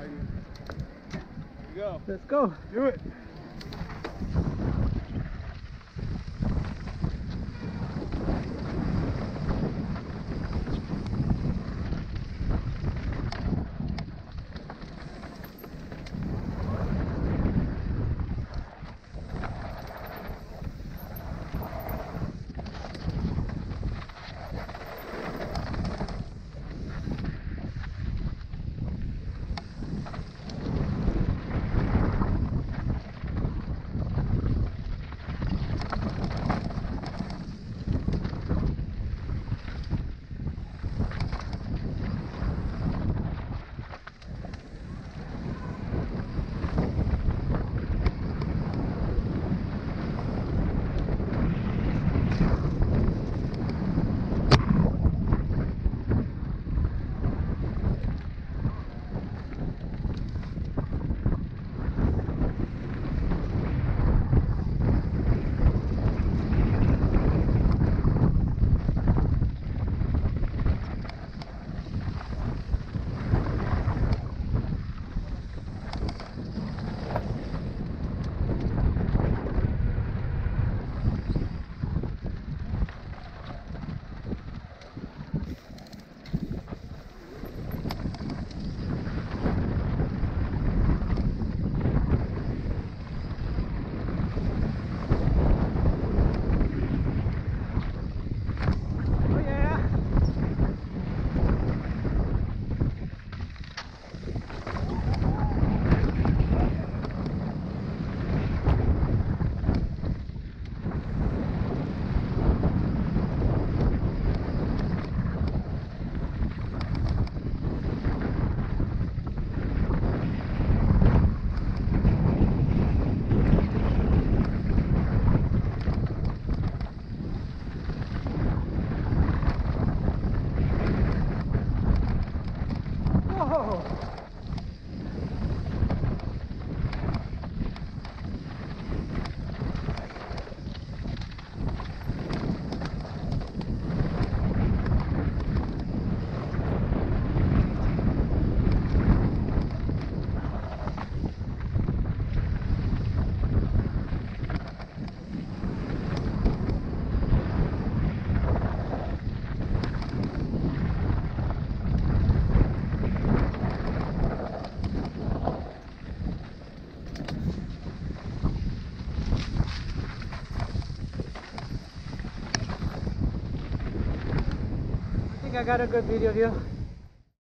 Here we go. Let's go. Do it. Whoa. I got a good video of you.